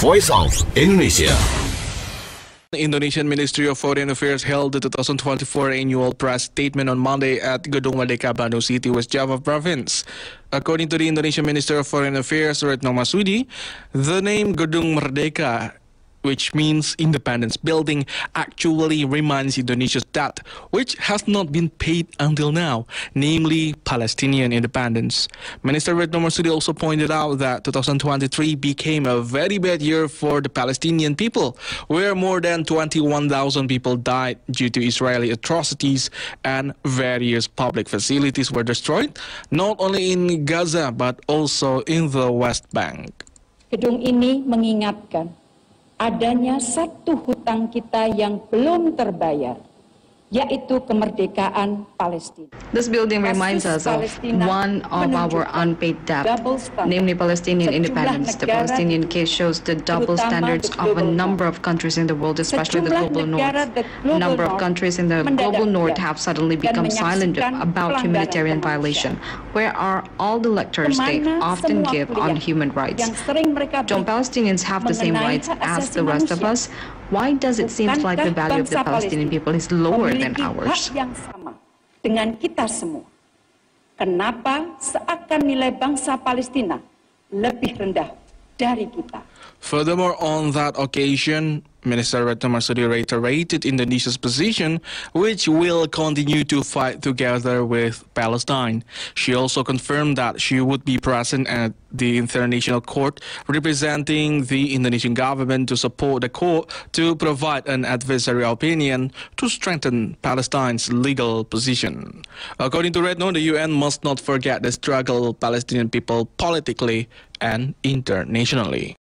Voice of Indonesia. The Indonesian Ministry of Foreign Affairs held the 2024 annual press statement on Monday at Gedung Merdeka, Bandung City, West Java Province. According to the Indonesian Minister of Foreign Affairs, Retno Marsudi, the name Gedung Merdeka which means independence building, actually reminds Indonesia's debt, which has not been paid until now, namely Palestinian independence. Minister Retno Marsudi also pointed out that 2023 became a very bad year for the Palestinian people, where more than 21,000 people died due to Israeli atrocities and various public facilities were destroyed, not only in Gaza but also in the West Bank. Gedung ini mengingatkan adanya satu hutang kita yang belum terbayar, yaitu kemerdekaan Palestina. This building reminds us of one of our unpaid debt, namely Palestinian independence. The Palestinian case shows the double standards of a number of countries in the world, especially the global north. A number of countries in the global north have suddenly become silent about humanitarian violation. Where are all the lectures they often give on human rights? Don't Palestinians have the same rights as the rest of us? Why does it seem like the value of the Palestinian people is lower than ours? yang sama dengan kita semua. Kenapa seakan nilai bangsa Palestina lebih rendah dari kita? Furthermore, on that occasion, Minister Retno Marsudi reiterated Indonesia's position, which will continue to fight together with Palestine. She also confirmed that she would be present at the International Court representing the Indonesian government to support the court to provide an advisory opinion to strengthen Palestine's legal position. According to Retno, the UN must not forget the struggle Palestinian people politically and internationally.